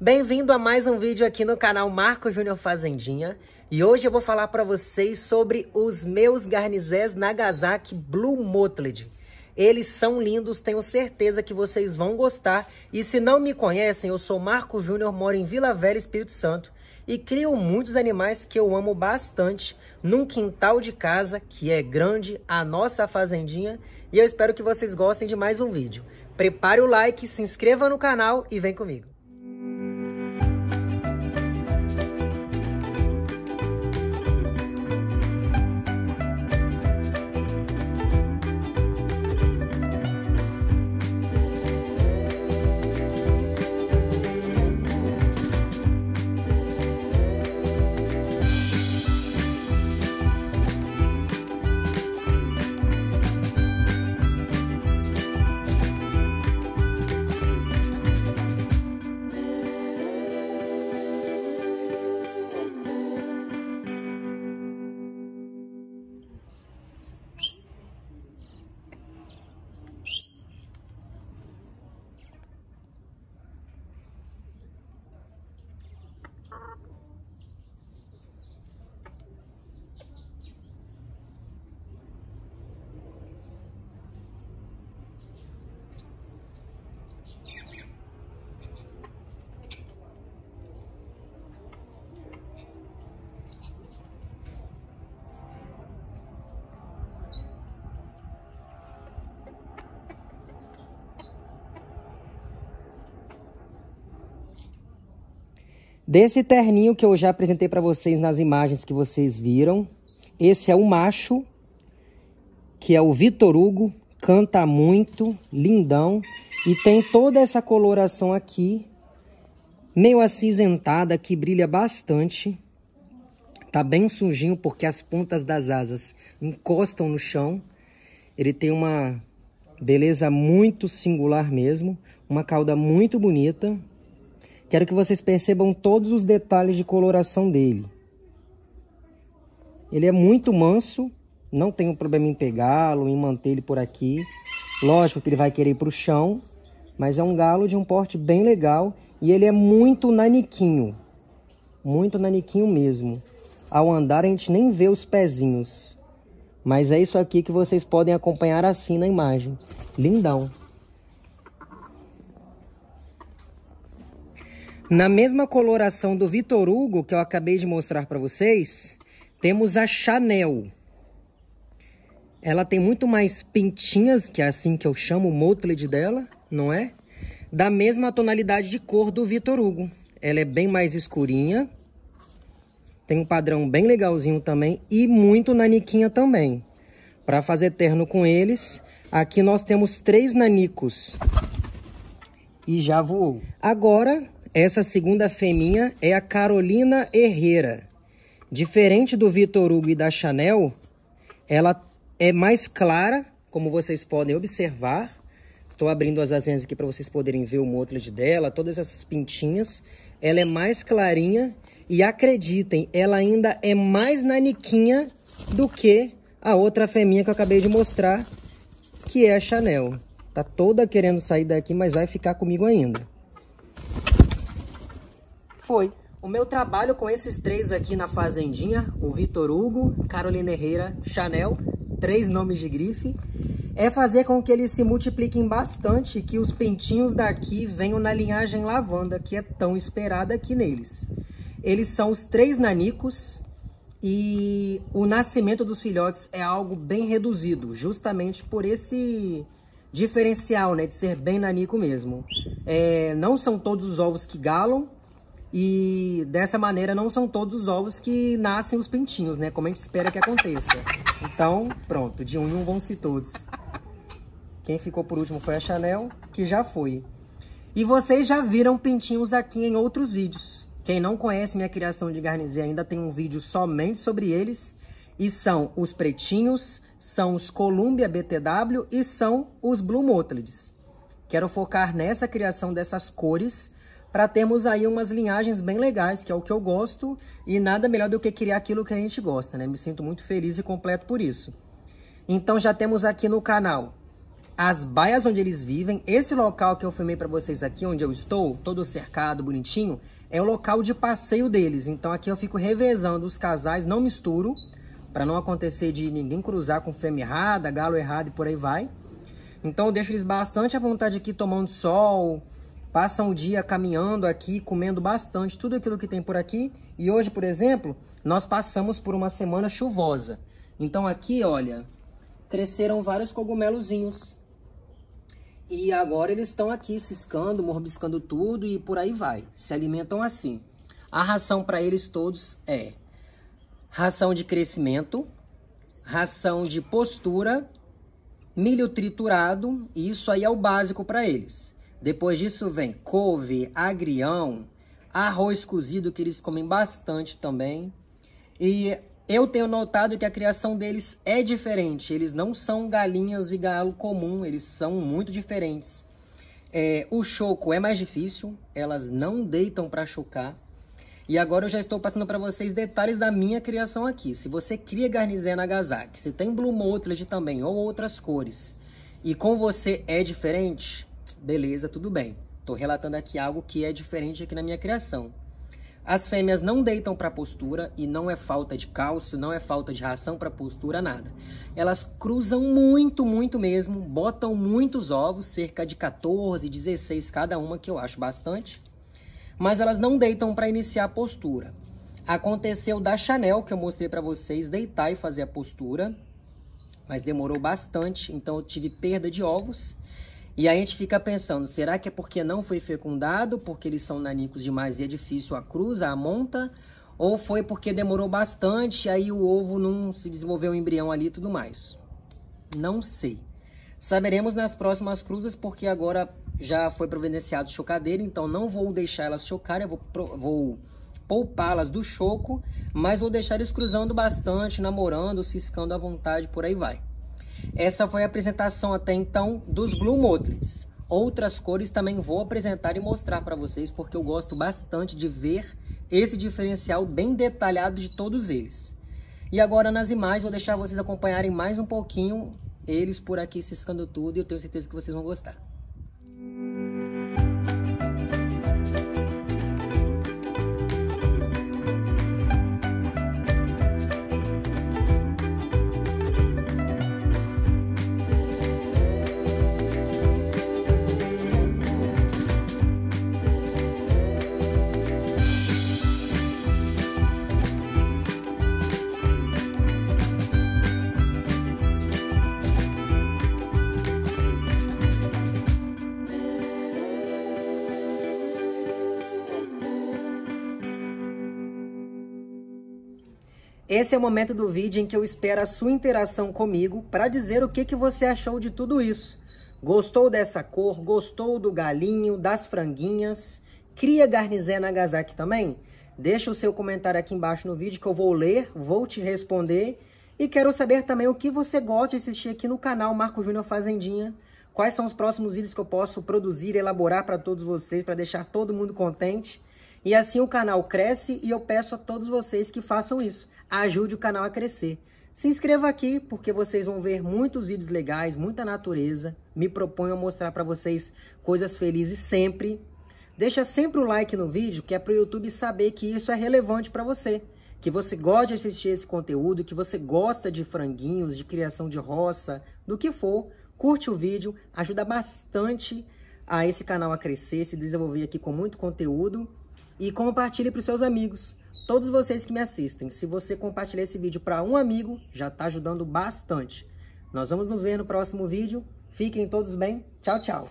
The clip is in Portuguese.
Bem-vindo a mais um vídeo aqui no canal Marco Júnior Fazendinha. E hoje eu vou falar para vocês sobre os meus garnizés Nagasaki Blue Mottled. Eles são lindos, tenho certeza que vocês vão gostar. E se não me conhecem, eu sou Marco Júnior, moro em Vila Velha, Espírito Santo. E crio muitos animais que eu amo bastante num quintal de casa, que é grande, a nossa fazendinha. E eu espero que vocês gostem de mais um vídeo. Prepare o like, se inscreva no canal e vem comigo. Desse terninho que eu já apresentei para vocês nas imagens que vocês viram, esse é o macho, que é o Vitor Hugo, canta muito, lindão, e tem toda essa coloração aqui, meio acinzentada, que brilha bastante. Tá bem sujinho porque as pontas das asas encostam no chão. Ele tem uma beleza muito singular mesmo, uma cauda muito bonita, Quero que vocês percebam todos os detalhes de coloração dele. Ele é muito manso, não tenho problema em pegá-lo, em manter ele por aqui. Lógico que ele vai querer ir para o chão, mas é um galo de um porte bem legal e ele é muito naniquinho. Muito naniquinho mesmo. Ao andar a gente nem vê os pezinhos. Mas é isso aqui que vocês podem acompanhar assim na imagem. Lindão. Na mesma coloração do Vitor Hugo, que eu acabei de mostrar para vocês, temos a Chanel. Ela tem muito mais pintinhas, que é assim que eu chamo o mottled dela, não é? Da mesma tonalidade de cor do Vitor Hugo. Ela é bem mais escurinha. Tem um padrão bem legalzinho também e muito naniquinha também. Para fazer terno com eles, aqui nós temos três nanicos. E já voou. Agora, essa segunda fêmea é a Carolina Herrera. Diferente do Vitor Hugo e da Chanel, ela é mais clara, como vocês podem observar. Estou abrindo as asinhas aqui para vocês poderem ver o motlet dela, todas essas pintinhas. Ela é mais clarinha e acreditem, ela ainda é mais naniquinha do que a outra fêmea que eu acabei de mostrar, que é a Chanel. Tá toda querendo sair daqui, mas vai ficar comigo ainda. Foi. O meu trabalho com esses três aqui na Fazendinha, o Vitor Hugo, Carolina Herrera, Chanel, três nomes de grife, é fazer com que eles se multipliquem bastante que os pentinhos daqui venham na linhagem lavanda, que é tão esperada aqui neles. Eles são os três nanicos e o nascimento dos filhotes é algo bem reduzido, justamente por esse diferencial, né, de ser bem nanico mesmo. É, não são todos os ovos que galam, e dessa maneira não são todos os ovos que nascem os pintinhos, né? Como a gente espera que aconteça. Então, pronto, de um em um vão-se todos. Quem ficou por último foi a Chanel, que já foi. E vocês já viram pintinhos aqui em outros vídeos. Quem não conhece minha criação de garnizé ainda tem um vídeo somente sobre eles. E são os pretinhos, são os Columbia BTW e são os Blue Mottleds. Quero focar nessa criação dessas cores para termos aí umas linhagens bem legais, que é o que eu gosto, e nada melhor do que criar aquilo que a gente gosta, né? Me sinto muito feliz e completo por isso. Então já temos aqui no canal as baias onde eles vivem. Esse local que eu filmei para vocês aqui, onde eu estou, todo cercado, bonitinho, é o local de passeio deles. Então aqui eu fico revezando os casais, não misturo, para não acontecer de ninguém cruzar com fêmea errada, galo errado e por aí vai. Então eu deixo eles bastante à vontade aqui tomando sol, passam o dia caminhando aqui, comendo bastante tudo aquilo que tem por aqui. E hoje, por exemplo, nós passamos por uma semana chuvosa. Então aqui, olha, cresceram vários cogumelozinhos. E agora eles estão aqui ciscando, morbiscando tudo e por aí vai. Se alimentam assim. A ração para eles todos é ração de crescimento, ração de postura, milho triturado, e isso aí é o básico para eles. Depois disso vem couve, agrião, arroz cozido, que eles comem bastante também. E eu tenho notado que a criação deles é diferente. Eles não são galinhas e galo comum, eles são muito diferentes. É, o choco é mais difícil, elas não deitam para chocar. E agora eu já estou passando para vocês detalhes da minha criação aqui. Se você cria garnizé Nagasaki, se tem Blue Mottled também ou outras cores, e com você é diferente, beleza, tudo bem. Estou relatando aqui algo que é diferente aqui na minha criação. As fêmeas não deitam para postura e não é falta de cálcio, não é falta de ração para postura, nada. Elas cruzam muito, muito mesmo, botam muitos ovos, cerca de 14, 16 cada uma, que eu acho bastante. Mas elas não deitam para iniciar a postura. Aconteceu da Chanel, que eu mostrei para vocês, deitar e fazer a postura, mas demorou bastante, então eu tive perda de ovos. E aí a gente fica pensando, será que é porque não foi fecundado, porque eles são nanicos demais e é difícil a cruza, a monta? Ou foi porque demorou bastante e aí o ovo não se desenvolveu o embrião ali e tudo mais? Não sei. Saberemos nas próximas cruzas, porque agora já foi providenciado chocadeira, então não vou deixar elas chocarem, eu vou, vou poupá-las do choco, mas vou deixar eles cruzando bastante, namorando, ciscando à vontade, por aí vai. Essa foi a apresentação até então dos Blue Motlets. Outras cores também vou apresentar e mostrar para vocês, porque eu gosto bastante de ver esse diferencial bem detalhado de todos eles. E agora nas imagens vou deixar vocês acompanharem mais um pouquinho eles por aqui ciscando tudo e eu tenho certeza que vocês vão gostar. Esse é o momento do vídeo em que eu espero a sua interação comigo para dizer o que, que você achou de tudo isso. Gostou dessa cor? Gostou do galinho, das franguinhas? Cria garnizé Nagasaki também? Deixa o seu comentário aqui embaixo no vídeo que eu vou ler, vou te responder. E quero saber também o que você gosta de assistir aqui no canal Marco Júnior Fazendinha. Quais são os próximos vídeos que eu posso produzir, elaborar para todos vocês, para deixar todo mundo contente. E assim o canal cresce e eu peço a todos vocês que façam isso ajude o canal a crescer. Se inscreva aqui, porque vocês vão ver muitos vídeos legais, muita natureza. Me proponho a mostrar para vocês coisas felizes sempre. Deixa sempre o like no vídeo, que é para o YouTube saber que isso é relevante para você. Que você gosta de assistir esse conteúdo, que você gosta de franguinhos, de criação de roça, do que for. Curte o vídeo, ajuda bastante a esse canal a crescer, se desenvolver aqui com muito conteúdo. E compartilhe para os seus amigos todos vocês que me assistem, se você compartilhar esse vídeo para um amigo, já está ajudando bastante. Nós vamos nos ver no próximo vídeo. Fiquem todos bem. Tchau, tchau.